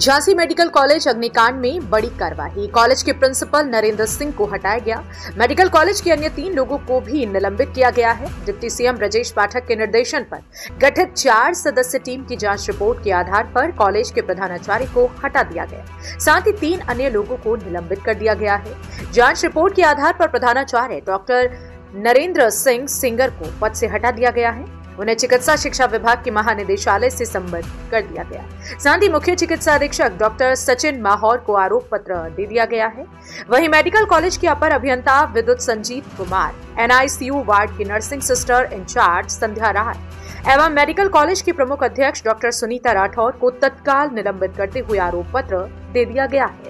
Jhansi medical college अग्निकांड में बड़ी कार्रवाई। कॉलेज के प्रिंसिपल नरेंद्र सिंह को हटाया गया। मेडिकल कॉलेज के अन्य तीन लोगों को भी निलंबित किया गया है। डिप्टी सीएम ब्रजेश पाठक के निर्देशन पर गठित चार सदस्य टीम की जाँच रिपोर्ट के आधार पर कॉलेज के प्रधानाचार्य को हटा दिया गया। साथ ही तीन अन्य लोगों को निलंबित कर दिया गया है। जाँच रिपोर्ट के आधार पर प्रधानाचार्य डॉक्टर नरेंद्र सिंह सिंगर को पद से हटा दिया गया है। उन्हें चिकित्सा शिक्षा विभाग के महानिदेशालय से संबद्ध कर दिया गया। साथ ही मुख्य चिकित्सा अधीक्षक डॉक्टर सचिन माहौर को आरोप पत्र दे दिया गया है। वहीं मेडिकल कॉलेज के अपर अभियंता विद्युत संजीव कुमार, एनआईसीयू वार्ड की nursing sister incharge Sandhya Rai एवं मेडिकल कॉलेज के प्रमुख अध्यक्ष डॉक्टर सुनीता राठौर को तत्काल निलंबित करते हुए आरोप पत्र दे दिया गया है।